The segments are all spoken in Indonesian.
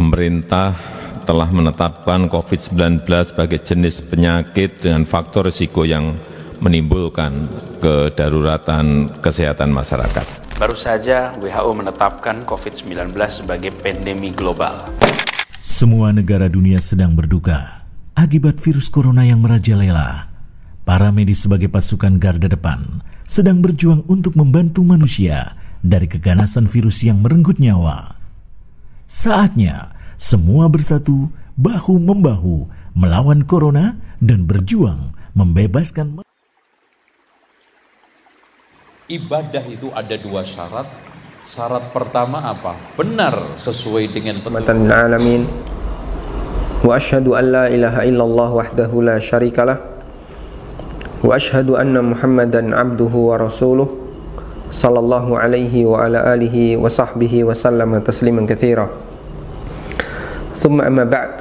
pemerintah telah menetapkan COVID-19 sebagai jenis penyakit dengan faktor risiko yang menimbulkan kedaruratan kesehatan masyarakat. Baru saja WHO menetapkan COVID-19 sebagai pandemi global. Semua negara dunia sedang berduka akibat virus corona yang merajalela. Para medis sebagai pasukan garda depan sedang berjuang untuk membantu manusia dari keganasan virus yang merenggut nyawa. Saatnya semua bersatu bahu-membahu melawan corona dan berjuang membebaskan ibadah itu ada dua syarat. Syarat pertama apa? Benar sesuai dengan petunjuk alamin. Wa asyhadu an la ilaha illallah wahdahu la syarikalah. Wa asyhadu anna Muhammadan abduhu wa rasuluh sallallahu alaihi wa ala alihi wa sahbihi wa sallama tasliman katsira. Thumma amma ba'd.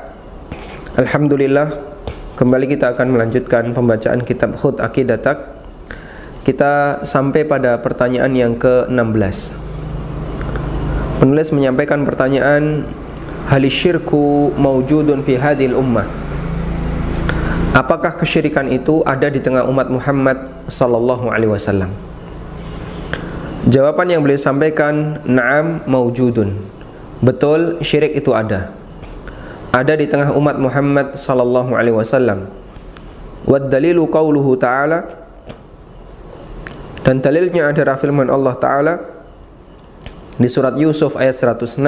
Alhamdulillah kembali kita akan melanjutkan pembacaan kitab Khut Aqidatak kita sampai pada pertanyaan yang ke-16. Penulis menyampaikan pertanyaan halisyirku maujudun fi hadhil ummah. Apakah kesyirikan itu ada di tengah umat Muhammad sallallahu alaihi wasallam? Jawaban yang beliau sampaikan, "Na'am maujudun." Betul, syirik itu ada. Ada di tengah umat Muhammad sallallahu alaihi wasallam. Wad dalilu qauluhu ta'ala. Dan dalilnya adalah firman Allah Ta'ala di surat Yusuf ayat 106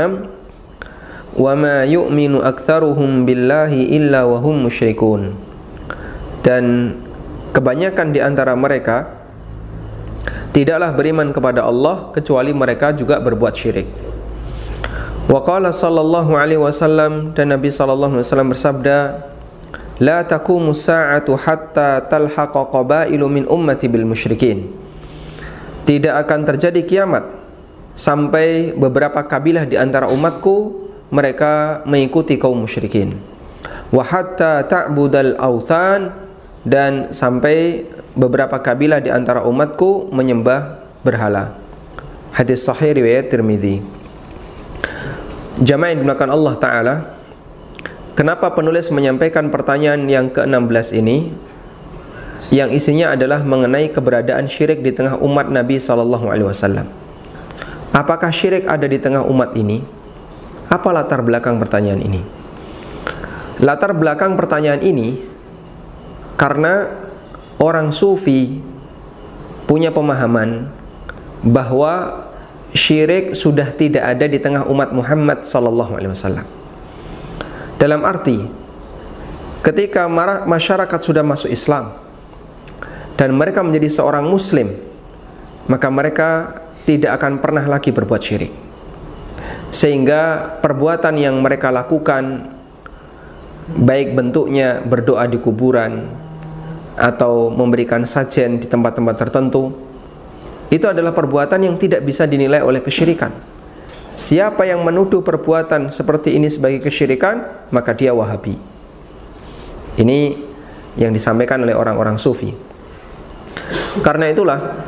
wa ma yu'minu aktsaruhum billahi illa wa hum musyrikun. Dan kebanyakan di antara mereka tidaklah beriman kepada Allah kecuali mereka juga berbuat syirik wa qala sallallahu alaihi wasallam dan Nabi sallallahu alaihi wasallam bersabda la taqumu sa'atu hatta talhaqa qabailu min ummati bil musyrikin. Tidak akan terjadi kiamat sampai beberapa kabilah di antara umatku mereka mengikuti kaum musyrikin. Wa hatta ta'budal awthan dan sampai beberapa kabilah di antara umatku menyembah berhala. Hadis sahih riwayat Tirmizi jamaah yang dimuliakan Allah taala kenapa penulis menyampaikan pertanyaan yang ke-16 ini yang isinya adalah mengenai keberadaan syirik di tengah umat Nabi Wasallam. Apakah syirik ada di tengah umat ini? Apa latar belakang pertanyaan ini? Latar belakang pertanyaan ini karena orang sufi punya pemahaman bahwa syirik sudah tidak ada di tengah umat Muhammad sallallahu alaihi wasallam. Dalam arti ketika masyarakat sudah masuk Islam, dan mereka menjadi seorang muslim maka mereka tidak akan pernah lagi berbuat syirik sehingga perbuatan yang mereka lakukan baik bentuknya berdoa di kuburan atau memberikan sajen di tempat-tempat tertentu itu adalah perbuatan yang tidak bisa dinilai oleh kesyirikan siapa yang menuduh perbuatan seperti ini sebagai kesyirikan maka dia wahabi ini yang disampaikan oleh orang-orang sufi karena itulah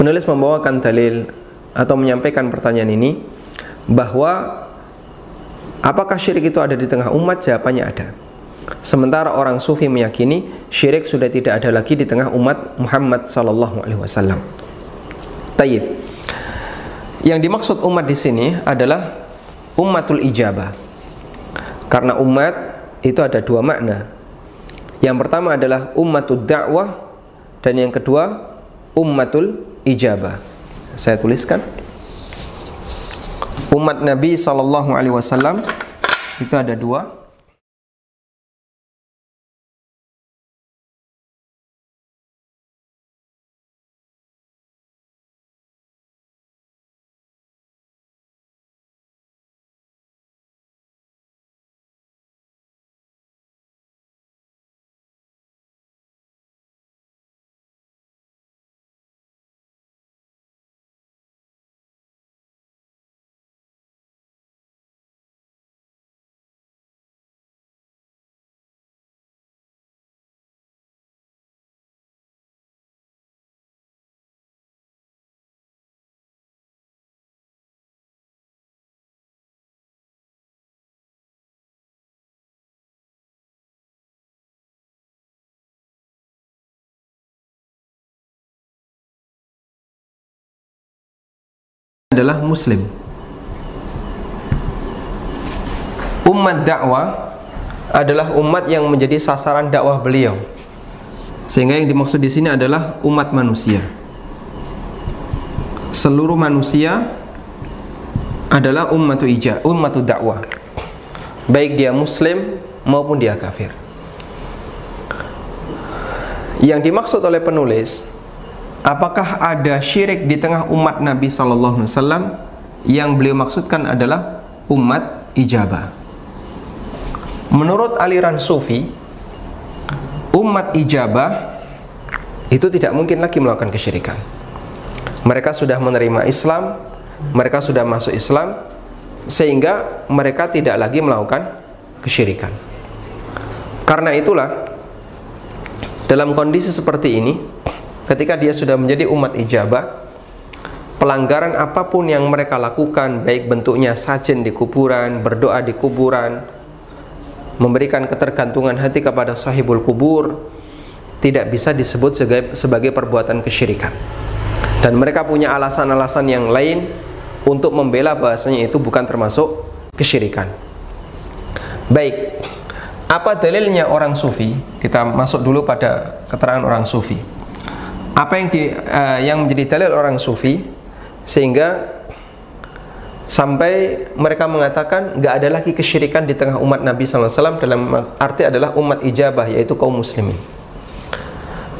penulis membawakan dalil atau menyampaikan pertanyaan ini bahwa apakah syirik itu ada di tengah umat? Jawabannya ada. Sementara orang sufi meyakini syirik sudah tidak ada lagi di tengah umat Muhammad sallallahu alaihi wasallam. Tayyib. Yang dimaksud umat di sini adalah ummatul ijabah. Karena umat itu ada dua makna. Yang pertama adalah ummatul dakwah dan yang kedua ummatul ijabah. Saya tuliskan umat Nabi wasallam itu ada dua adalah muslim. Umat dakwah adalah umat yang menjadi sasaran dakwah beliau. Sehingga yang dimaksud di sini adalah umat manusia. Seluruh manusia adalah ummatu ija, ummatu dakwah. Baik dia muslim maupun dia kafir. Yang dimaksud oleh penulis, apakah ada syirik di tengah umat Nabi sallallahu alaihi wasallam yang beliau maksudkan adalah umat ijabah. Menurut aliran sufi, umat ijabah itu tidak mungkin lagi melakukan kesyirikan. Mereka sudah menerima Islam, mereka sudah masuk Islam, sehingga mereka tidak lagi melakukan kesyirikan. Karena itulah dalam kondisi seperti ini, ketika dia sudah menjadi umat ijabah, pelanggaran apa pun yang mereka lakukan, baik bentuknya sajen di kuburan, berdoa di kuburan, memberikan ketergantungan hati kepada sahibul kubur, tidak bisa disebut sebagai, sebagai perbuatan kesyirikan. Dan mereka punya alasan-alasan yang lain untuk membela bahasanya itu bukan termasuk kesyirikan. Baik, apa dalilnya orang sufi? Kita masuk dulu pada keterangan orang sufi. Apa yang di, uh, yang menjadi dalil orang sufi sehingga sampai mereka mengatakan nggak ada lagi kesyirikan di tengah umat Nabi SAW dalam arti adalah umat ijabah yaitu kaum muslimin.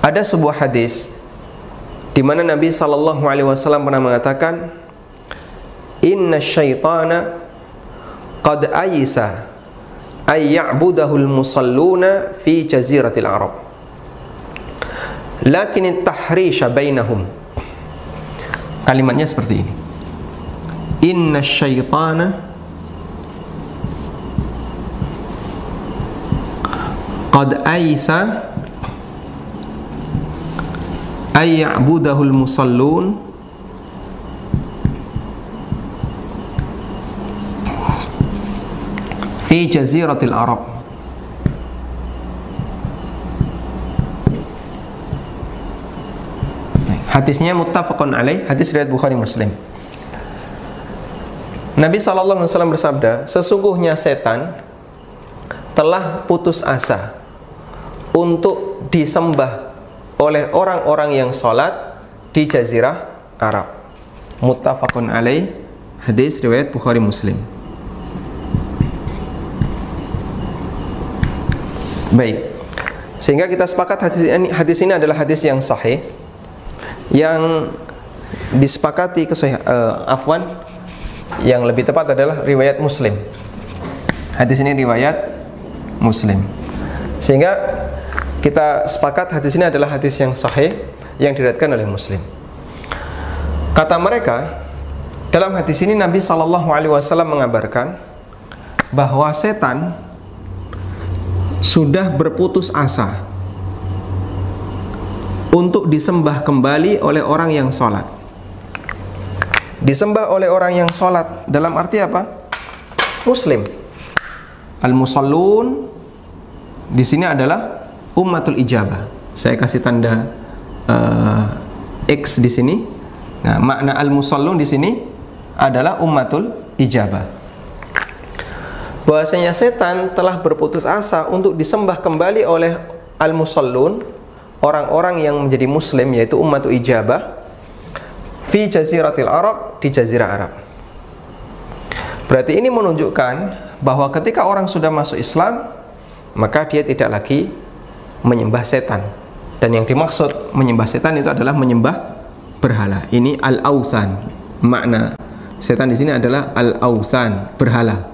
Ada sebuah hadis di mana Nabi Shallallahu Alaihi Wasallam pernah mengatakan, Inna syaitana qad ayisa ay ya'budahu al-musalluna fi jaziratil Arab. Lakin at-tahrisha bainahum. Kalimatnya seperti ini. Inna syaitana qad aisa ay ya'budahu al-musallun fi jaziratil Arab Hadisnya muttafaqun alaih, hadis riwayat Bukhari Muslim. Nabi wasallam bersabda, sesungguhnya setan telah putus asa untuk disembah oleh orang-orang yang sholat di jazirah Arab. Muttafaqun alaih, hadis riwayat Bukhari Muslim. Baik. Sehingga kita sepakat hadis ini, hadis ini adalah hadis yang sahih yang disepakati kesahih uh, afwan yang lebih tepat adalah riwayat Muslim. Hadis ini riwayat Muslim. Sehingga kita sepakat hadis ini adalah hadis yang sahih yang diriwayatkan oleh Muslim. Kata mereka, dalam hadis ini Nabi Shallallahu alaihi wasallam mengabarkan bahwa setan sudah berputus asa untuk disembah kembali oleh orang yang sholat. Disembah oleh orang yang sholat dalam arti apa? Muslim. Al-musallun di sini adalah ummatul ijabah. Saya kasih tanda uh, X di sini. Nah, makna al-musallun di sini adalah ummatul ijabah bahwasanya setan telah berputus asa untuk disembah kembali oleh al-musallun orang-orang yang menjadi muslim yaitu umat ijabah fi jaziratil Arab di jazirah Arab. Berarti ini menunjukkan bahwa ketika orang sudah masuk Islam maka dia tidak lagi menyembah setan. Dan yang dimaksud menyembah setan itu adalah menyembah berhala. Ini al-ausan. Makna setan di sini adalah al-ausan, berhala.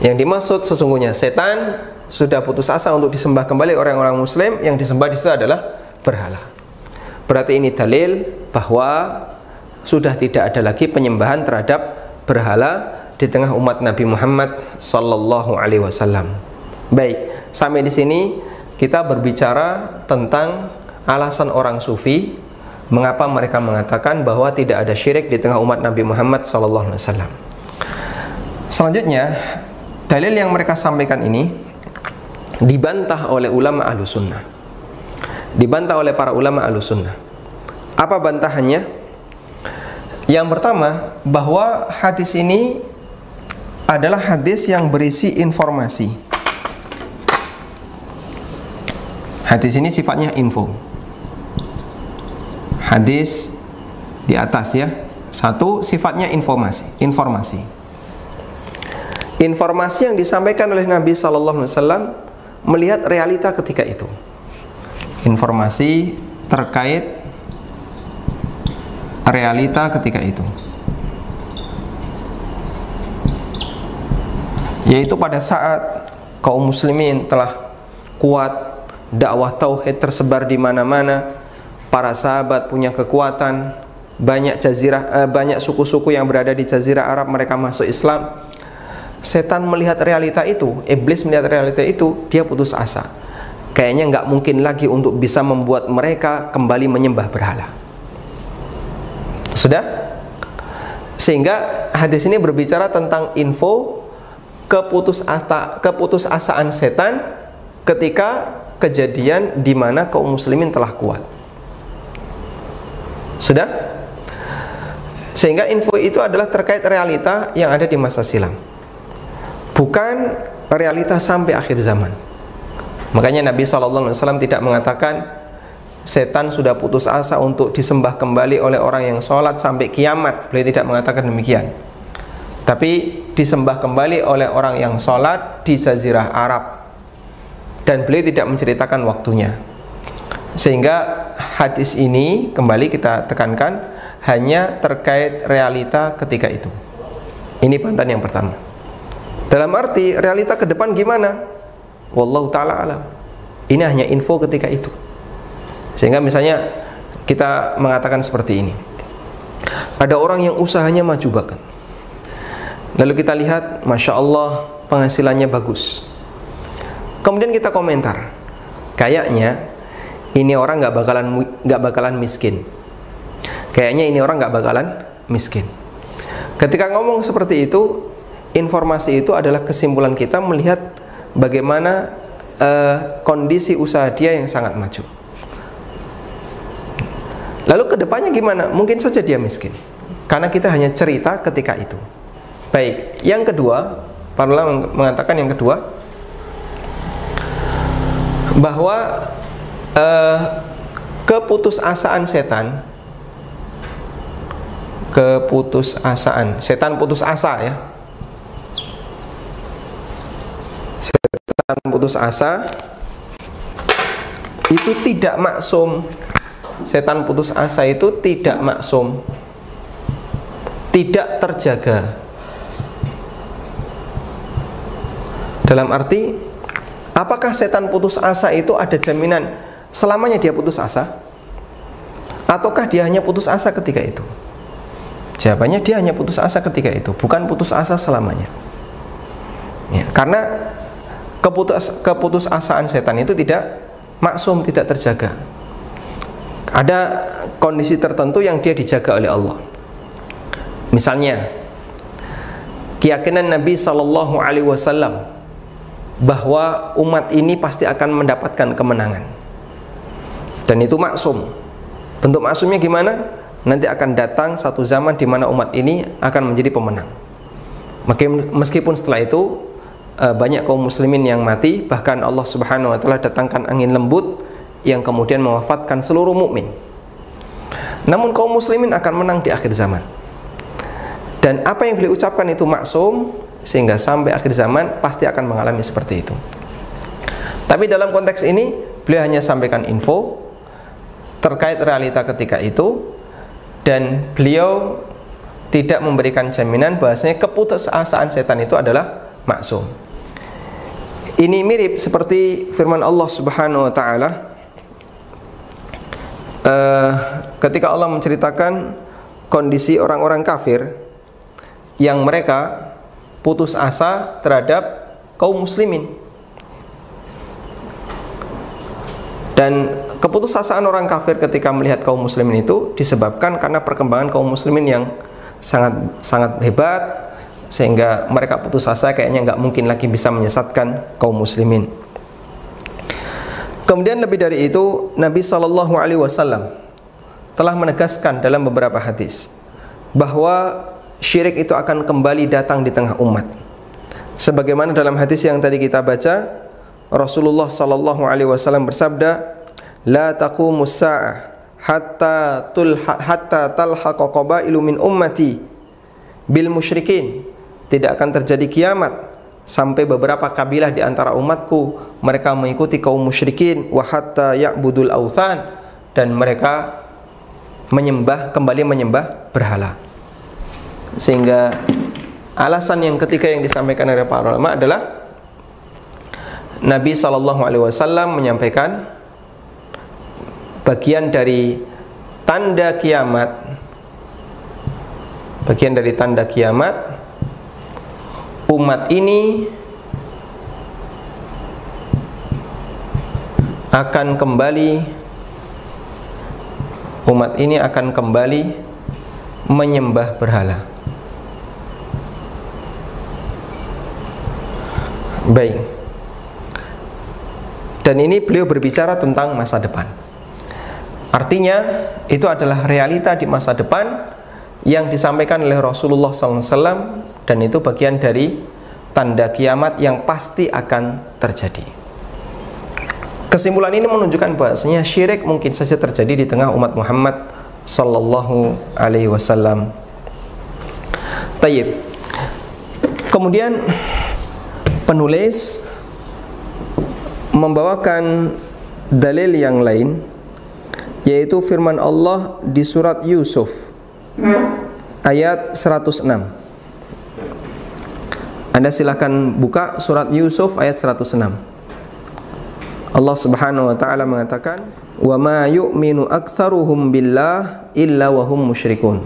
Yang dimaksud sesungguhnya setan sudah putus asa untuk disembah kembali orang-orang muslim yang disembah di situ adalah berhala. Berarti ini dalil bahwa sudah tidak ada lagi penyembahan terhadap berhala di tengah umat Nabi Muhammad sallallahu alaihi wasallam. Baik, sampai di sini kita berbicara tentang alasan orang sufi mengapa mereka mengatakan bahwa tidak ada syirik di tengah umat Nabi Muhammad sallallahu alaihi wasallam. Selanjutnya, Dalil yang mereka sampaikan ini dibantah oleh ulama ahlu sunnah. Dibantah oleh para ulama ahlu sunnah. Apa bantahannya? Yang pertama, bahwa hadis ini adalah hadis yang berisi informasi. Hadis ini sifatnya info. Hadis di atas ya. Satu sifatnya informasi, informasi. Informasi yang disampaikan oleh Nabi Sallallahu Alaihi Wasallam melihat realita ketika itu. Informasi terkait realita ketika itu yaitu pada saat kaum muslimin telah kuat dakwah tauhid tersebar di mana-mana para sahabat punya kekuatan banyak jazirah eh, banyak suku-suku yang berada di jazirah Arab mereka masuk Islam setan melihat realita itu iblis melihat realita itu dia putus asa kayaknya nggak mungkin lagi untuk bisa membuat mereka kembali menyembah berhala sudah? Sehingga hadis ini berbicara tentang info keputus asa, keputusasaan setan ketika kejadian di mana kaum muslimin telah kuat. Sudah? Sehingga info itu adalah terkait realita yang ada di masa silam. Bukan realita sampai akhir zaman. Makanya Nabi SAW tidak mengatakan setan sudah putus asa untuk disembah kembali oleh orang yang sholat sampai kiamat. Beliau tidak mengatakan demikian. Tapi disembah kembali oleh orang yang sholat di Jazirah Arab. Dan beliau tidak menceritakan waktunya. Sehingga hadis ini kembali kita tekankan hanya terkait realita ketika itu. Ini bantahan yang pertama dalam arti realita ke depan gimana wallahu taala alam ini hanya info ketika itu sehingga misalnya kita mengatakan seperti ini. Ada orang yang usahanya maju banget. Lalu kita lihat, masya Allah penghasilannya bagus. Kemudian kita komentar, kayaknya ini orang nggak bakalan nggak bakalan miskin. Kayaknya ini orang nggak bakalan miskin. Ketika ngomong seperti itu, informasi itu adalah kesimpulan kita melihat bagaimana uh, kondisi usaha dia yang sangat maju. Lalu ke depannya gimana? Mungkin saja dia miskin. Karena kita hanya cerita ketika itu. Baik, yang kedua, para ulama mengatakan yang kedua bahwa eh, keputusasaan setan keputusasaan setan putus asa ya putus asa itu tidak maksum. Setan putus asa itu tidak maksum. Tidak terjaga. Dalam arti apakah setan putus asa itu ada jaminan selamanya dia putus asa? Ataukah dia hanya putus asa ketika itu? Jawabannya dia hanya putus asa ketika itu bukan putus asa selamanya. Ya, karena keputus keputusasaan setan itu tidak maksum tidak terjaga ada kondisi tertentu yang dia dijaga oleh Allah. Misalnya, keyakinan Nabi Shallallahu Alaihi Wasallam bahwa umat ini pasti akan mendapatkan kemenangan, dan itu maksum. Bentuk maksumnya gimana? Nanti akan datang satu zaman di mana umat ini akan menjadi pemenang. Meskipun setelah itu eh, banyak kaum muslimin yang mati, bahkan Allah Subhanahu wa taala datangkan angin lembut yang kemudian mewafatkan seluruh mukmin. Namun kaum muslimin akan menang di akhir zaman. Dan apa yang beliau ucapkan itu maksum sehingga sampai akhir zaman pasti akan mengalami seperti itu. Tapi dalam konteks ini beliau hanya sampaikan info terkait realita ketika itu dan beliau tidak memberikan jaminan bahwasanya keputusasaan setan itu adalah maksum. Ini mirip seperti firman Allah Subhanahu wa taala. Uh, ketika Allah menceritakan kondisi orang-orang kafir yang mereka putus asa terhadap kaum muslimin. Dan keputusasaan orang kafir ketika melihat kaum muslimin itu disebabkan karena perkembangan kaum muslimin yang sangat sangat hebat sehingga mereka putus asa kayaknya nggak mungkin lagi bisa menyesatkan kaum muslimin. Kemudian lebih dari itu Nabi Shallallahu Alaihi Wasallam telah menegaskan dalam beberapa hadis bahwa syirik itu akan kembali datang di tengah umat. Sebagaimana dalam hadis yang tadi kita baca, Rasulullah sallallahu alaihi wasallam bersabda, "La taqumus sa'ah hatta tul hatta talhaqa qabailu min ummati bil musyrikin." Tidak akan terjadi kiamat sampai beberapa kabilah di antara umatku mereka mengikuti kaum musyrikin wa hatta ya'budul authan dan mereka menyembah kembali menyembah berhala. Sehingga alasan yang ketiga yang disampaikan oleh para ulama adalah Nabi Shallallahu Alaihi Wasallam menyampaikan bagian dari tanda kiamat, bagian dari tanda kiamat umat ini akan kembali umat ini akan kembali menyembah berhala. Baik. Dan ini beliau berbicara tentang masa depan. Artinya itu adalah realita di masa depan yang disampaikan oleh Rasulullah SAW dan itu bagian dari tanda kiamat yang pasti akan terjadi. Kesimpulan ini menunjukkan bahwasanya syirik mungkin saja terjadi di tengah umat Muhammad sallallahu alaihi wasallam. Tayyib. Kemudian penulis membawakan dalil yang lain yaitu firman Allah di surat Yusuf ayat 106 Anda silakan buka surat Yusuf ayat 106 Allah Subhanahu wa taala mengatakan wa ma yu'minu aktsaruhum billah illa wa hum musyrikun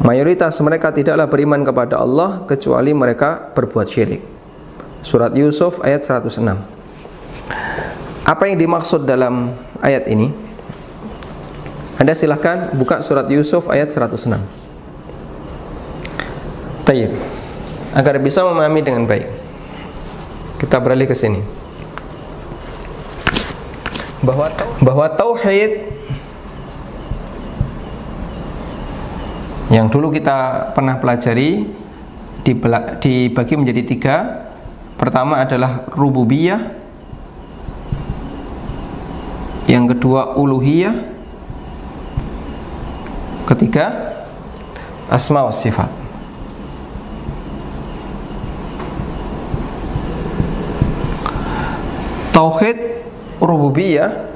Mayoritas mereka tidaklah beriman kepada Allah kecuali mereka berbuat syirik Surat Yusuf ayat 106. Apa yang dimaksud dalam ayat ini? Anda silahkan buka surat Yusuf ayat 106. Tayyib. Agar bisa memahami dengan baik. Kita beralih ke sini. Bahwa bahwa tauhid yang dulu kita pernah pelajari dibagi menjadi tiga Pertama adalah rububiyah Yang kedua uluhiyah Ketiga Asma wa sifat. Tauhid rububiyah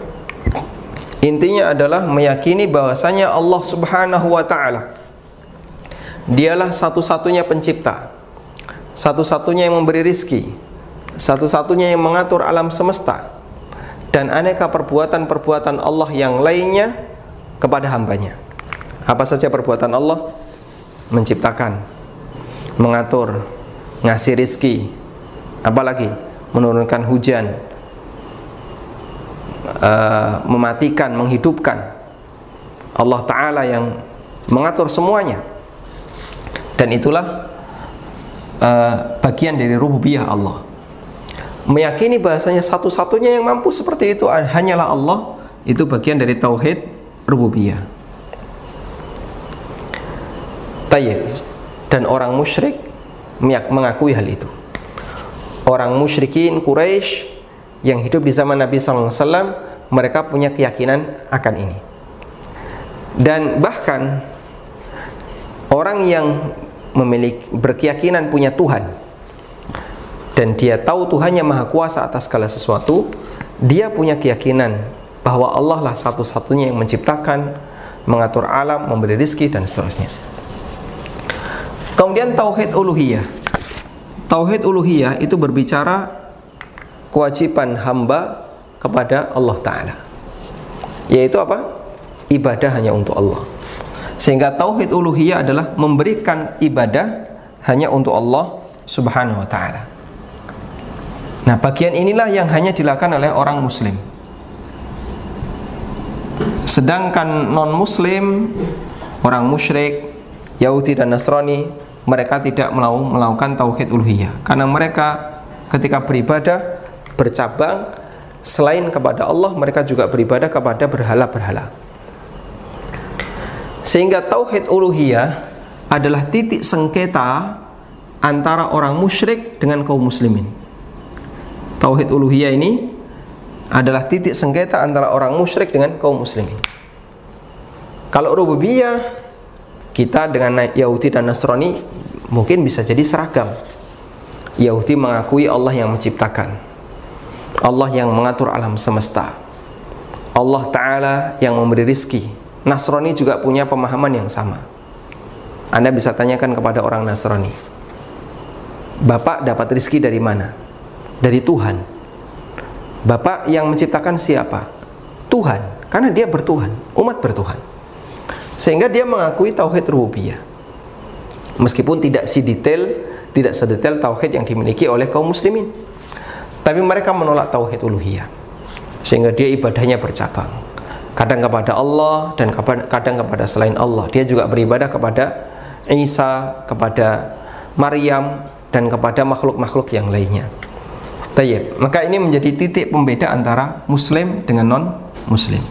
Intinya adalah meyakini bahwasanya Allah subhanahu wa ta'ala. Dialah satu-satunya pencipta satu-satunya yang memberi rizki satu-satunya yang mengatur alam semesta dan aneka perbuatan-perbuatan Allah yang lainnya kepada hambanya apa saja perbuatan Allah menciptakan mengatur ngasih rizki apalagi menurunkan hujan uh, mematikan menghidupkan Allah Ta'ala yang mengatur semuanya dan itulah uh, bagian dari rububiyah Allah. Meyakini bahasanya satu-satunya yang mampu seperti itu hanyalah Allah, itu bagian dari tauhid rububiyah. Tayyib. Dan orang musyrik mengakui hal itu. Orang musyrikin Quraisy yang hidup di zaman Nabi SAW mereka punya keyakinan akan ini. Dan bahkan orang yang memiliki berkeyakinan punya Tuhan dan dia tahu Tuhannya maha kuasa atas segala sesuatu dia punya keyakinan bahwa Allah lah satu-satunya yang menciptakan mengatur alam, memberi rizki dan seterusnya kemudian Tauhid Uluhiyah Tauhid Uluhiyah itu berbicara kewajiban hamba kepada Allah Ta'ala yaitu apa? ibadah hanya untuk Allah sehingga tauhid uluhiyah adalah memberikan ibadah hanya untuk Allah Subhanahu wa taala. Nah, bagian inilah yang hanya dilakukan oleh orang muslim. Sedangkan non muslim, orang musyrik, Yahudi dan Nasrani, mereka tidak mau melakukan tauhid uluhiyah karena mereka ketika beribadah bercabang selain kepada Allah, mereka juga beribadah kepada berhala-berhala. Sehingga tauhid uluhiyah adalah titik sengketa antara orang musyrik dengan kaum muslimin. Tauhid uluhiyah ini adalah titik sengketa antara orang musyrik dengan kaum muslimin. Kalau rububiyah kita dengan Yahudi dan Nasrani mungkin bisa jadi seragam. Yahudi mengakui Allah yang menciptakan. Allah yang mengatur alam semesta. Allah Ta'ala yang memberi rizki Nasrani juga punya pemahaman yang sama Anda bisa tanyakan kepada orang Nasrani Bapak dapat rizki dari mana? Dari Tuhan Bapak yang menciptakan siapa? Tuhan Karena dia bertuhan Umat bertuhan Sehingga dia mengakui Tauhid Rububiyah Meskipun tidak si detail Tidak sedetail Tauhid yang dimiliki oleh kaum muslimin Tapi mereka menolak Tauhid Uluhiyah Sehingga dia ibadahnya bercabang kadang kepada Allah dan kadang kepada selain Allah. Dia juga beribadah kepada Isa, kepada Maryam dan kepada makhluk-makhluk yang lainnya. Tayyib. Maka ini menjadi titik pembeda antara muslim dengan non muslim.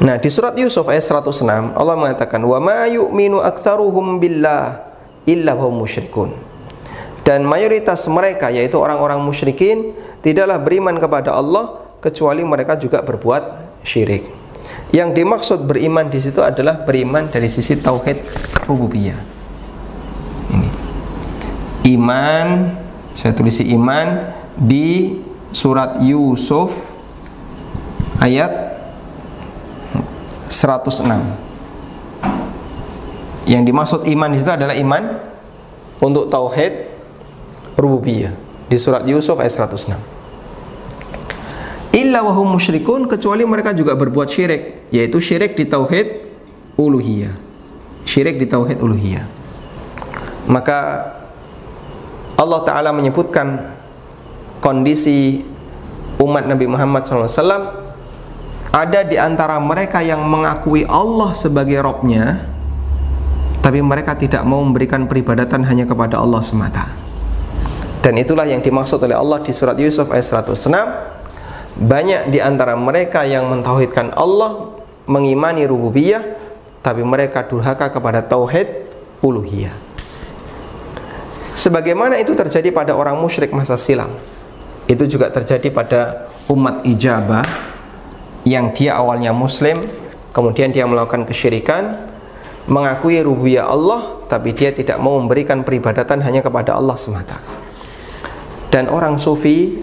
Nah, di surat Yusuf ayat 106 Allah mengatakan wa ma yu'minu aktsaruhum billah illa hum musyrikun. Dan mayoritas mereka yaitu orang-orang musyrikin tidaklah beriman kepada Allah kecuali mereka juga berbuat syirik. Yang dimaksud beriman di situ adalah beriman dari sisi tauhid rububiyah. Ini. Iman, saya tulis iman di surat Yusuf ayat 106. Yang dimaksud iman di situ adalah iman untuk tauhid rububiyah. Di surat Yusuf ayat 106 illa wahum musyrikun kecuali mereka juga berbuat syirik yaitu syirik di tauhid uluhiyah. Syirik di tauhid uluhiyah. Maka Allah taala menyebutkan kondisi umat Nabi Muhammad SAW ada di antara mereka yang mengakui Allah sebagai Robnya tapi mereka tidak mau memberikan peribadatan hanya kepada Allah semata dan itulah yang dimaksud oleh Allah di surat Yusuf ayat 106 banyak di antara mereka yang mentauhidkan Allah, mengimani rububiyah, tapi mereka durhaka kepada tauhid uluhiyah. Sebagaimana itu terjadi pada orang musyrik masa silam. Itu juga terjadi pada umat ijabah yang dia awalnya muslim, kemudian dia melakukan kesyirikan, mengakui rububiyah Allah, tapi dia tidak mau memberikan peribadatan hanya kepada Allah semata. Dan orang sufi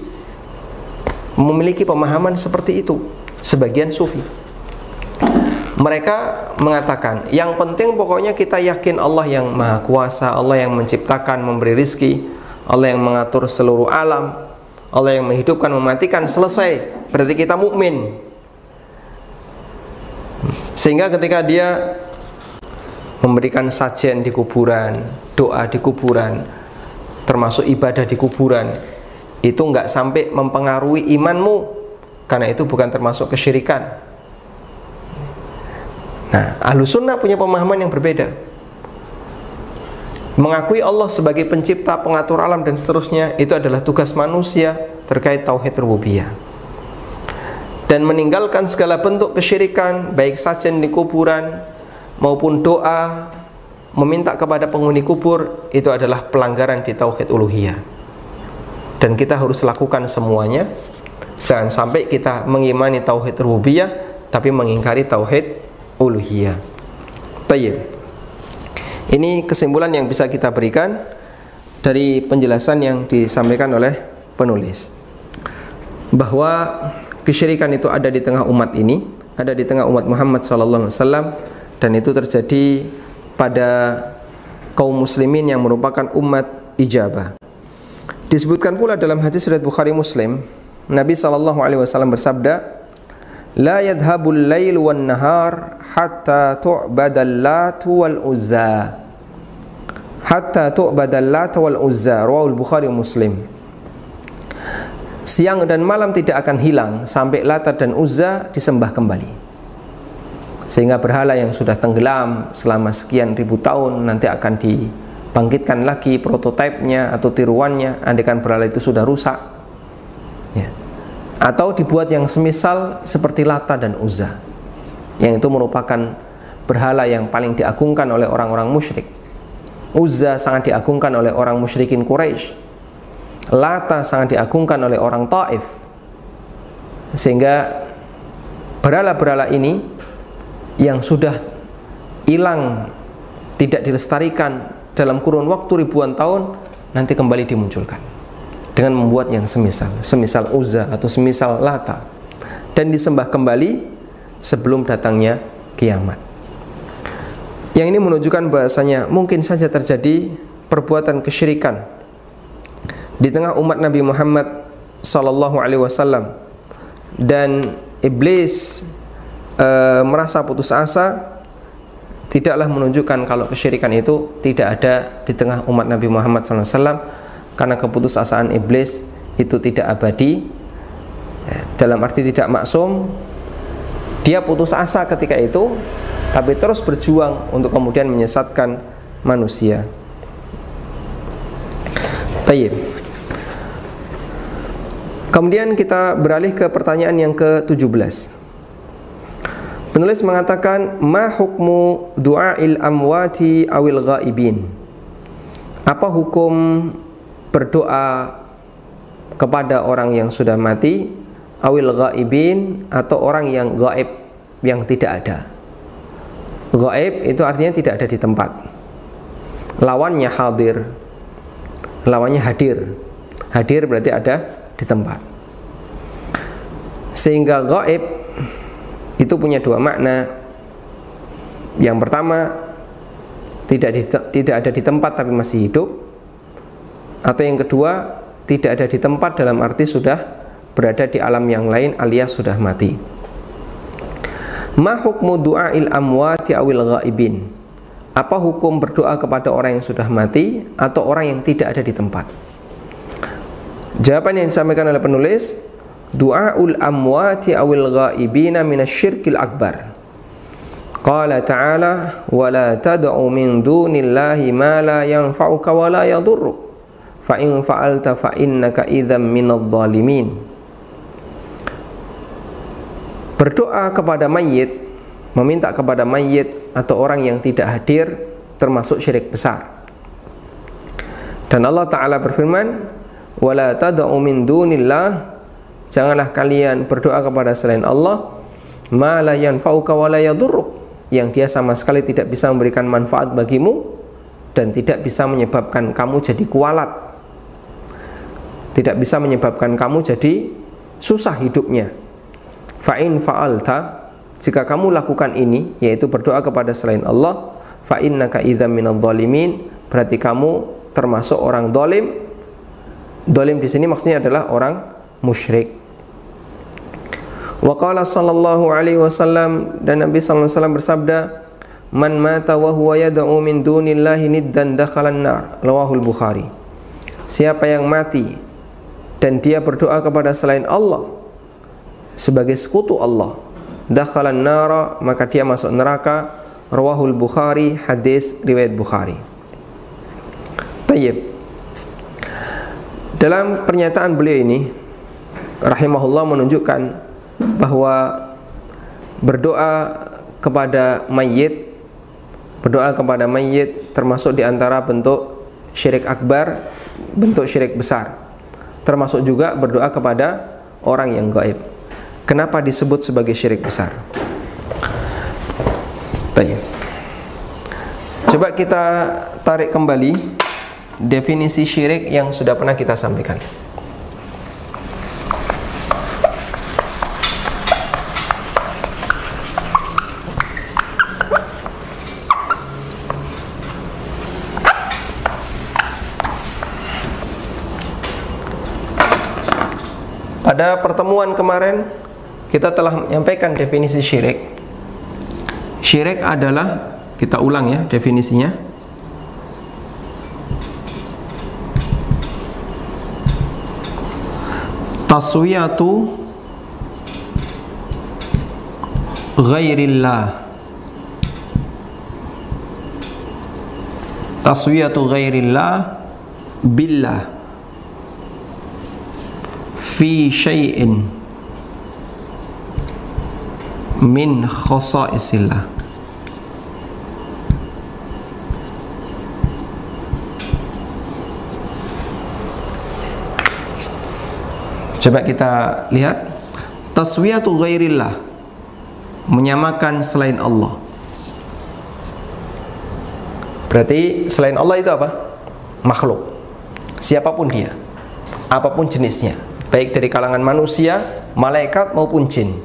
memiliki pemahaman seperti itu sebagian sufi. Mereka mengatakan yang penting pokoknya kita yakin Allah yang maha kuasa Allah yang menciptakan memberi rizki Allah yang mengatur seluruh alam Allah yang menghidupkan mematikan selesai. Berarti kita mukmin sehingga ketika dia memberikan sajian di kuburan doa di kuburan termasuk ibadah di kuburan itu nggak sampai mempengaruhi imanmu. Karena itu bukan termasuk kesyirikan. Nah ahlu sunnah punya pemahaman yang berbeda. Mengakui Allah sebagai pencipta pengatur alam dan seterusnya itu adalah tugas manusia terkait tauhid rububiyah dan meninggalkan segala bentuk kesyirikan baik sajen di kuburan maupun doa meminta kepada penghuni kubur itu adalah pelanggaran di tauhid uluhiyah. Dan kita harus lakukan semuanya. Jangan sampai kita mengimani tauhid rububiyah tapi mengingkari tauhid uluhiyah. Baik. Ini kesimpulan yang bisa kita berikan dari penjelasan yang disampaikan oleh penulis. Bahwa kesyirikan itu ada di tengah umat ini ada di tengah umat Muhammad sallallahu alaihi wasallam dan itu terjadi pada kaum muslimin yang merupakan umat ijabah Disebutkan pula dalam hadis riwayat Bukhari Muslim, Nabi sallallahu alaihi wasallam bersabda, "La yadhhabul lail wan nahar hatta tu'badal lat wal uzza." Hatta tu'badal lat wal uzza, rawahul Bukhari Muslim. Siang dan malam tidak akan hilang sampai Lata dan Uzza disembah kembali. Sehingga berhala yang sudah tenggelam selama sekian ribu tahun nanti akan di bangkitkan lagi prototipenya atau tiruannya andikan berhala itu sudah rusak ya. atau dibuat yang semisal seperti Lata dan Uzza yang itu merupakan berhala yang paling diagungkan oleh orang-orang musyrik. Uzza sangat diagungkan oleh orang musyrikin Quraisy. Lata sangat diagungkan oleh orang Taif. Sehingga berhala-berhala ini yang sudah hilang tidak dilestarikan dalam kurun waktu ribuan tahun nanti kembali dimunculkan. Dengan membuat yang semisal semisal Uzza atau semisal Lata. Dan disembah kembali sebelum datangnya kiamat. Yang ini menunjukkan bahasanya mungkin saja terjadi perbuatan kesyirikan di tengah umat Nabi Muhammad sallallahu alaihi wasallam dan iblis e, merasa putus asa tidaklah menunjukkan kalau kesyirikan itu tidak ada di tengah umat Nabi Muhammad SAW karena keputusasaan iblis itu tidak abadi. Dalam arti tidak maksum dia putus asa ketika itu tapi terus berjuang untuk kemudian menyesatkan manusia. Tayyib Kemudian kita beralih ke pertanyaan yang ke-17 Penulis mengatakan ma hukmu du'ail amwati awil ghaibin. Apa hukum berdoa kepada orang yang sudah mati awil ghaibin atau orang yang gaib yang tidak ada. Gaib itu artinya tidak ada di tempat. Lawannya hadir. Lawannya hadir. Hadir berarti ada di tempat. Sehingga gaib itu punya dua makna. Yang pertama tidak di, tidak ada di tempat tapi masih hidup. Atau yang kedua tidak ada di tempat dalam arti sudah berada di alam yang lain alias sudah mati. Ma hukmu du'ail amwati awil ghaibin? Apa hukum berdoa kepada orang yang sudah mati atau orang yang tidak ada di tempat? Jawaban yang disampaikan oleh penulis du'aul amwati awil ghaibina minasyirkil akbar. Qala ta'ala wa la tad'u min dunillahi ma la yanfa'uka wa la yadurruk fa in fa'alta fa innaka idzam minadh dhalimin. Berdoa kepada mayit meminta kepada mayit atau orang yang tidak hadir termasuk syirik besar. Dan Allah Ta'ala berfirman wala tad'u min dunillah Janganlah kalian berdoa kepada selain Allah ma la yanfa'uka wa la yang dia sama sekali tidak bisa memberikan manfaat bagimu dan tidak bisa menyebabkan kamu jadi kualat. Tidak bisa menyebabkan kamu jadi susah hidupnya. Fa'in fa'alta jika kamu lakukan ini yaitu berdoa kepada selain Allah fa innaka idzam minadh berarti kamu termasuk orang dolim dolim di sini maksudnya adalah orang musyrik Wa qala sallallahu alaihi wasallam dan Nabi sallallahu alaihi wasallam bersabda, "Man mata wa huwa yad'u min dunillahi niddan dakhalan nar." Rawahul Bukhari. Siapa yang mati dan dia berdoa kepada selain Allah sebagai sekutu Allah, dakhalan nar, maka dia masuk neraka. Rawahul Bukhari, hadis riwayat Bukhari. Tayyib. Dalam pernyataan beliau ini rahimahullah menunjukkan bahwa berdoa kepada mayit berdoa kepada mayit termasuk di antara bentuk syirik akbar bentuk syirik besar. Termasuk juga berdoa kepada orang yang gaib. Kenapa disebut sebagai syirik besar? Baik. coba kita tarik kembali definisi syirik yang sudah pernah kita sampaikan Pada pertemuan kemarin kita telah menyampaikan definisi syirik. Syirik adalah kita ulang ya definisinya. Taswiyatu ghairillah. Taswiyatu ghairillah billah fi syai'in min khasaisillah Coba kita lihat taswiyatu ghairillah menyamakan selain Allah. Berarti selain Allah itu apa? Makhluk. Siapa pun dia. Apa pun jenisnya, baik dari kalangan manusia, malaikat maupun jin.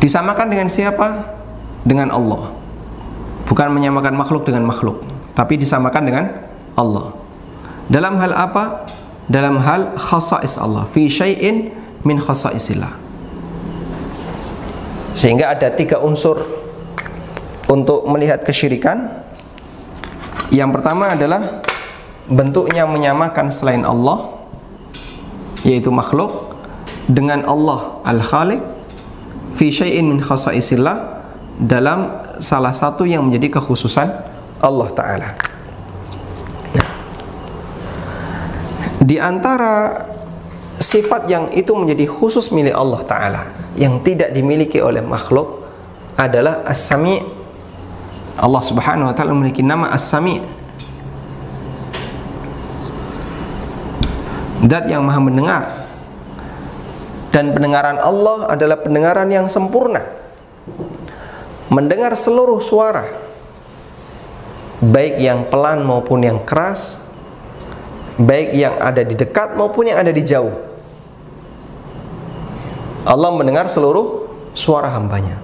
Disamakan dengan siapa? Dengan Allah. Bukan menyamakan makhluk dengan makhluk, tapi disamakan dengan Allah. Dalam hal apa? Dalam hal khasais Allah. Fi syai'in min khasaisillah. Sehingga ada tiga unsur untuk melihat kesyirikan. Yang pertama adalah bentuknya menyamakan selain Allah yaitu makhluk dengan Allah Al-Khaliq fi syai'in min khasaisillah dalam salah satu yang menjadi kekhususan Allah taala. Di antara sifat yang itu menjadi khusus milik Allah taala yang tidak dimiliki oleh makhluk adalah As-Sami' Allah Subhanahu wa taala memiliki nama As-Sami' Dat yang maha mendengar. Dan pendengaran Allah adalah pendengaran yang sempurna. Mendengar seluruh suara Baik yang pelan maupun yang keras Baik yang ada di dekat maupun yang ada di jauh. Allah mendengar seluruh suara hambanya.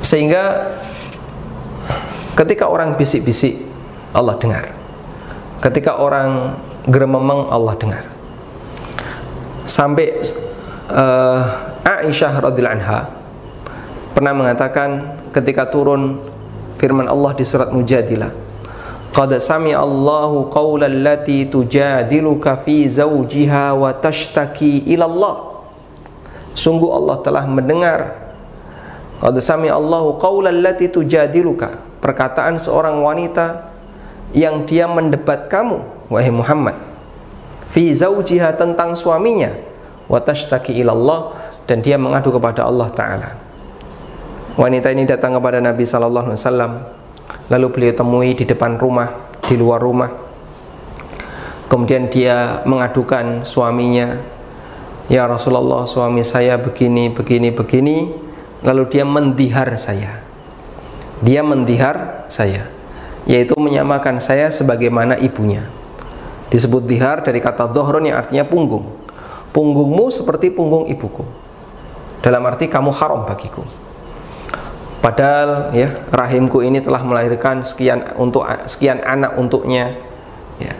Sehingga Ketika orang bisik-bisik Allah dengar. Ketika orang gerememeng Allah dengar. Sampai uh, Aisyah radhiyallahu anha pernah mengatakan ketika turun firman Allah di surat Mujadilah qad sami Allahu qawlan lati tujadiluka fi zawjiha wa tashtaki ila Allah. Sungguh Allah telah mendengar. Qad sami Allahu qawlan lati tujadiluka. Perkataan seorang wanita yang dia mendebat kamu wahai Muhammad. Fi zaujiha tentang suaminya. Wa tashtaki ilallah dan dia mengadu kepada Allah taala. Wanita ini datang kepada Nabi sallallahu alaihi wasallam lalu beliau temui di depan rumah, di luar rumah. Kemudian dia mengadukan suaminya, "Ya Rasulullah, suami saya begini, begini, begini." Lalu dia mendihar saya. Dia mendihar saya yaitu menyamakan saya sebagaimana ibunya. Disebut dihar dari kata dohron yang artinya punggung. Punggungmu seperti punggung ibuku. Dalam arti kamu haram bagiku. Padahal ya rahimku ini telah melahirkan sekian untuk sekian anak untuknya. Ya.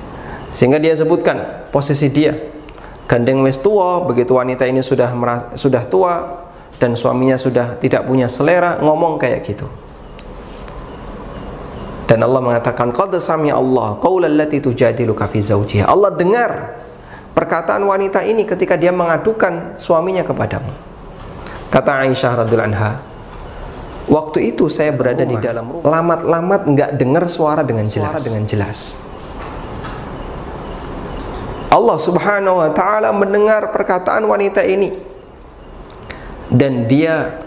Sehingga dia sebutkan posisi dia. Gandeng wis tua, begitu wanita ini sudah sudah tua dan suaminya sudah tidak punya selera, ngomong kayak gitu. Dan Allah mengatakan qad sami Allah qaulal lati tujadiluka fi zawjiha. Allah dengar perkataan wanita ini ketika dia mengadukan suaminya kepadamu. Kata Aisyah radhiyallahu anha, waktu itu saya berada rumah. di dalam rumah. Lamat-lamat enggak dengar suara dengan suara jelas. dengan jelas. Allah Subhanahu wa taala mendengar perkataan wanita ini dan dia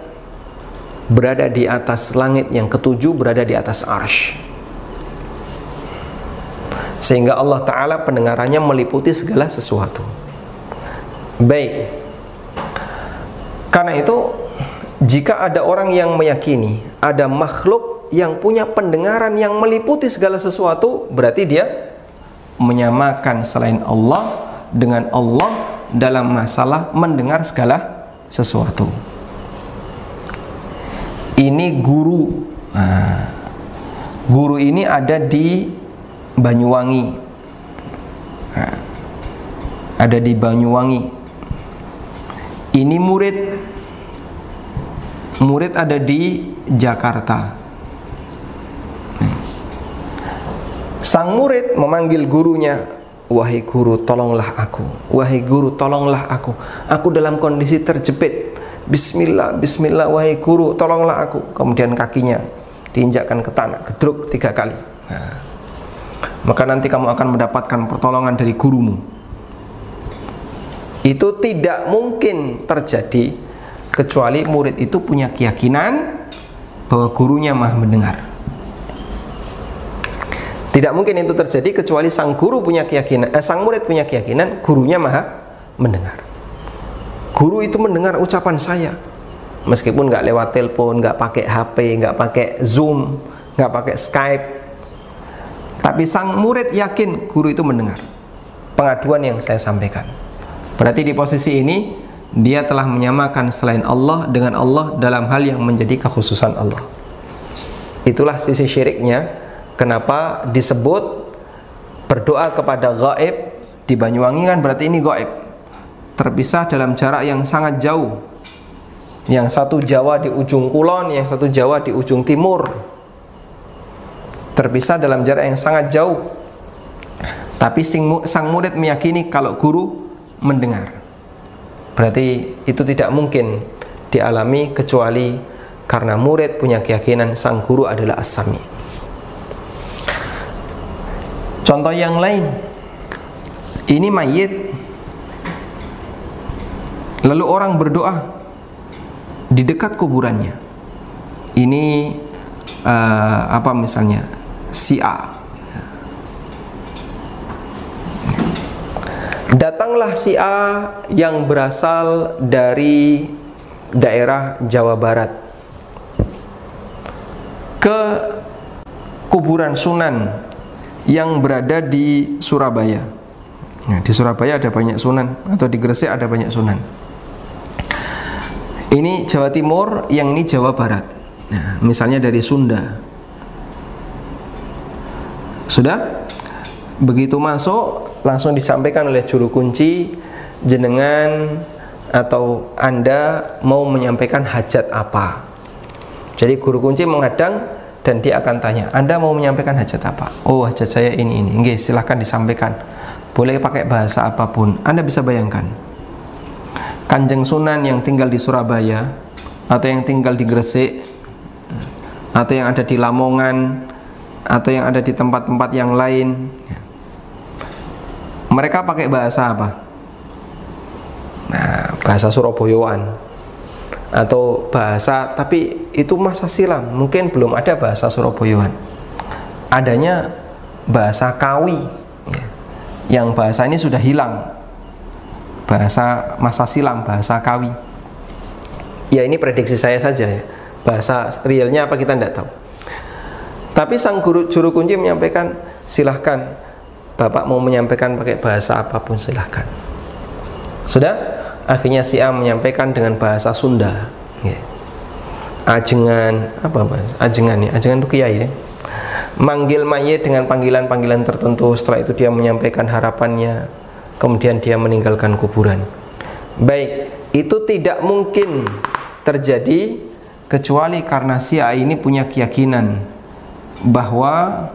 berada di atas langit yang ketujuh berada di atas arsh sehingga Allah Ta'ala pendengarannya meliputi segala sesuatu baik karena itu jika ada orang yang meyakini ada makhluk yang punya pendengaran yang meliputi segala sesuatu berarti dia menyamakan selain Allah dengan Allah dalam masalah mendengar segala sesuatu. Ini guru. Nah, guru ini ada di Banyuwangi. Nah, ada di Banyuwangi. Ini murid murid ada di Jakarta. Sang murid memanggil gurunya wahai guru tolonglah aku. Wahai guru tolonglah aku. Aku dalam kondisi terjepit. Bismillah bismillah wahai guru tolonglah aku. Kemudian kakinya diinjakkan ke tanah gedruk tiga kali. Nah, maka nanti kamu akan mendapatkan pertolongan dari gurumu. Itu tidak mungkin terjadi kecuali murid itu punya keyakinan bahwa gurunya maha mendengar. Tidak mungkin itu terjadi kecuali sang guru punya keyakinan, eh, sang murid punya keyakinan gurunya maha mendengar. Guru itu mendengar ucapan saya, meskipun nggak lewat telepon, nggak pakai HP, nggak pakai Zoom, nggak pakai Skype. Tapi sang murid yakin guru itu mendengar pengaduan yang saya sampaikan. Berarti di posisi ini dia telah menyamakan selain Allah dengan Allah dalam hal yang menjadi kekhususan Allah. Itulah sisi syiriknya Kenapa disebut berdoa kepada gaib di Banyuwangi kan berarti ini gaib. Terpisah dalam jarak yang sangat jauh. Yang satu Jawa di ujung kulon, yang satu Jawa di ujung timur. Terpisah dalam jarak yang sangat jauh. Tapi sang murid meyakini kalau guru mendengar. Berarti itu tidak mungkin dialami kecuali karena murid punya keyakinan sang guru adalah as-sami. Contoh yang lain. Ini mayit. Lalu orang berdoa Di dekat kuburannya. Ini uh, Apa misalnya? Si A Datanglah si A yang berasal dari daerah Jawa Barat ke kuburan Sunan yang berada di Surabaya. Nah, di Surabaya ada banyak sunan atau di Gresik ada banyak sunan. Ini Jawa Timur, yang ini Jawa Barat. Nah, misalnya dari Sunda. Sudah? Begitu masuk langsung disampaikan oleh juru kunci jenengan atau Anda mau menyampaikan hajat apa. Jadi guru kunci menghadang dan dia akan tanya, Anda mau menyampaikan hajat apa? Oh, hajat saya ini ini. Oke, silahkan disampaikan. Boleh pakai bahasa apa pun. Anda bisa bayangkan. Kanjeng Sunan yang tinggal di Surabaya atau yang tinggal di Gresik atau yang ada di Lamongan atau yang ada di tempat-tempat yang lain. Mereka pakai bahasa apa? Nah, bahasa Surabayaan. Atau bahasa tapi itu masa silam. Mungkin belum ada bahasa Surabayaan. Adanya bahasa Kawi. Ya. yang bahasa ini sudah hilang. Bahasa masa silam bahasa Kawi. Ya ini prediksi saya saja ya. Bahasa realnya apa kita tidak tahu. Tapi sang guru juru kunci menyampaikan silahkan bapak mau menyampaikan pakai bahasa apa pun silahkan. Sudah? Akhirnya si A menyampaikan dengan bahasa Sunda. Ya. ajengan apa bahasa ajengan ya? Ajengan itu kiai ya? Manggil mayit dengan panggilan-panggilan tertentu. Setelah itu dia menyampaikan harapannya. Kemudian dia meninggalkan kuburan. Baik itu tidak mungkin terjadi kecuali karena si A ini punya keyakinan bahwa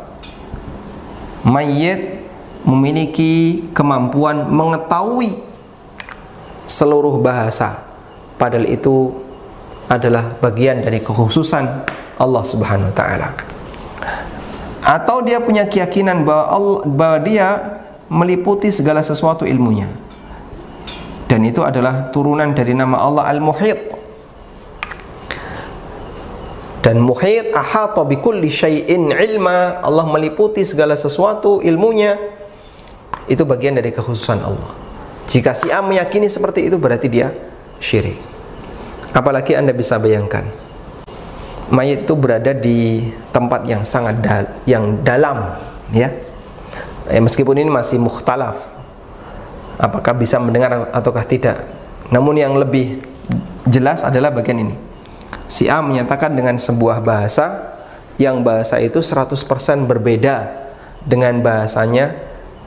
mayit memiliki kemampuan mengetahui seluruh bahasa padahal itu adalah bagian dari kekhususan Allah Subhanahu wa taala. Atau dia punya keyakinan bahwa Allah, bahwa dia meliputi segala sesuatu ilmunya. Dan itu adalah turunan dari nama Allah Al-Muhit. Dan Muhit ahata bikulli syai'in ilma, Allah meliputi segala sesuatu ilmunya. Itu bagian dari kekhususan Allah. Jika si A meyakini seperti itu berarti dia syirik. Apalagi Anda bisa bayangkan mayat itu berada di tempat yang sangat dal yang dalam ya. Eh, meskipun ini masih mukhtalaf apakah bisa mendengar ataukah tidak. Namun yang lebih jelas adalah bagian ini. Si A menyatakan dengan sebuah bahasa yang bahasa itu 100% berbeda dengan bahasanya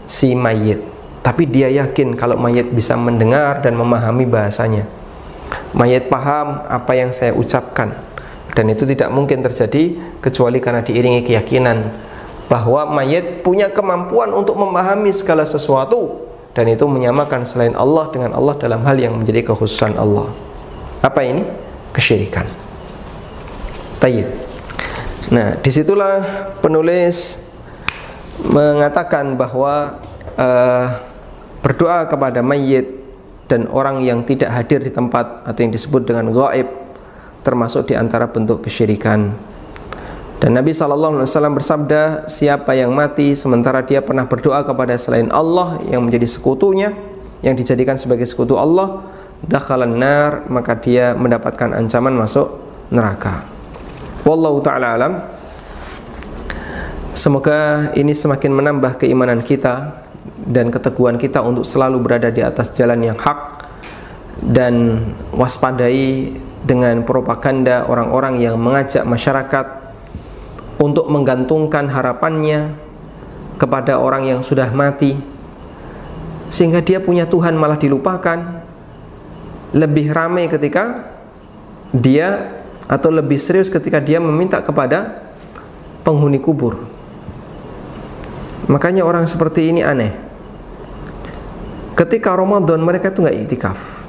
si mayit tapi dia yakin kalau mayat bisa mendengar dan memahami bahasanya. Mayat paham apa yang saya ucapkan dan itu tidak mungkin terjadi kecuali karena diiringi keyakinan bahwa mayat punya kemampuan untuk memahami segala sesuatu dan itu menyamakan selain Allah dengan Allah dalam hal yang menjadi kekhususan Allah. Apa ini? Kesyirikan. Tayyib. Nah, di situlah penulis mengatakan bahwa uh, berdoa kepada mayit dan orang yang tidak hadir di tempat atau yang disebut dengan gaib termasuk di antara bentuk kesyirikan Dan Nabi Shallallahu Alaihi Wasallam bersabda, siapa yang mati sementara dia pernah berdoa kepada selain Allah yang menjadi sekutunya, yang dijadikan sebagai sekutu Allah, dakhalan nar, maka dia mendapatkan ancaman masuk neraka. Wallahu taala alam. Semoga ini semakin menambah keimanan kita dan keteguhan kita untuk selalu berada di atas jalan yang hak dan waspadai dengan propaganda orang-orang yang mengajak masyarakat untuk menggantungkan harapannya kepada orang yang sudah mati sehingga dia punya Tuhan malah dilupakan. Lebih ramai ketika dia atau lebih serius ketika dia meminta kepada penghuni kubur makanya orang seperti ini aneh. Ketika Ramadan mereka itu nggak iktikaf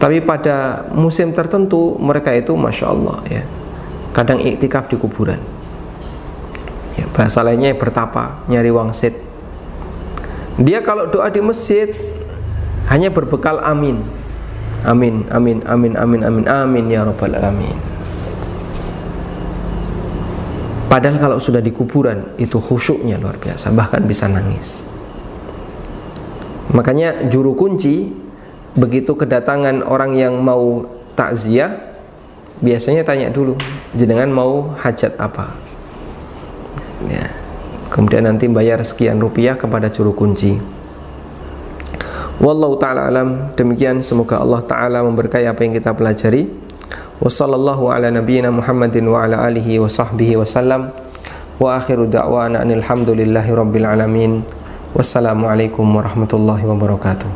tapi pada musim tertentu mereka itu Masya Allah ya kadang iktikaf di kuburan. Ya, bahasa lainnya bertapa nyari wangsit dia kalau doa di masjid hanya berbekal amin. Amin amin amin amin amin amin ya rabbal alamin padahal kalau sudah di kuburan itu khusyuknya luar biasa bahkan bisa nangis. Makanya juru kunci begitu kedatangan orang yang mau takziah biasanya tanya dulu jenengan mau hajat apa? Ya. kemudian nanti bayar sekian rupiah kepada juru kunci. Wallahu ta'ala alam demikian semoga Allah ta'ala memberkahi apa yang kita pelajari wa ala nabiyyina Muhammadin wa ala alihi wa sahbihi wa sallam. Wa akhiru da'wana alhamdulillahi rabbil alamin. Wassalamualaikum warahmatullahi wabarakatuh.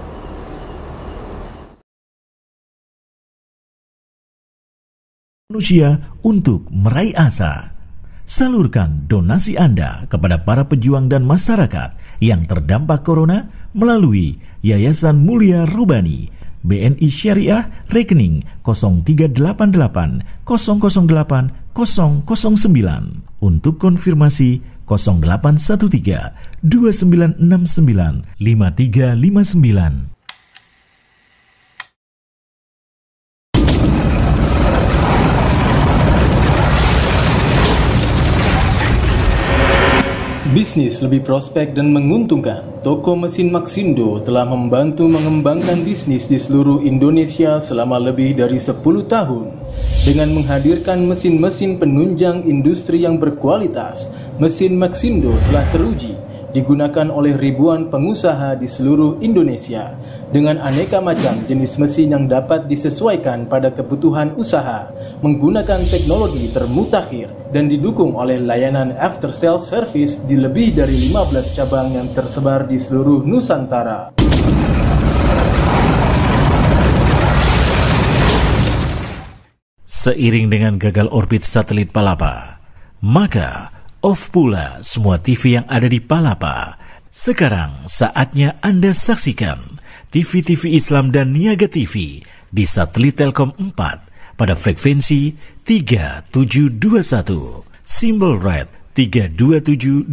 Manusia untuk meraih asa. Salurkan donasi Anda kepada para pejuang dan masyarakat yang terdampak corona melalui Yayasan Mulia Rubani BNI Syariah rekening 0388 008 009 untuk konfirmasi 0813 2969 5359 Bisnis lebih prospek dan menguntungkan. Toko mesin Maxindo telah membantu mengembangkan bisnis di seluruh Indonesia selama lebih dari 10 tahun. Dengan menghadirkan mesin-mesin penunjang industri yang berkualitas, mesin Maxindo telah teruji digunakan oleh ribuan pengusaha di seluruh Indonesia dengan aneka macam jenis mesin yang dapat disesuaikan pada kebutuhan usaha menggunakan teknologi termutakhir dan didukung oleh layanan after sales service di lebih dari 15 cabang yang tersebar di seluruh Nusantara. Seiring dengan gagal orbit satelit Palapa, maka off pula semua TV yang ada di Palapa. Sekarang saatnya Anda saksikan TV-TV Islam dan Niaga TV di satelit Telkom 4 pada frekuensi 3721, simbol red 32727